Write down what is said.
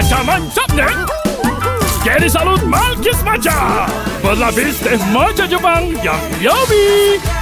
maça mançap ne? Salut malkis Maja. Berlapis teh maca Jepang yang yummy.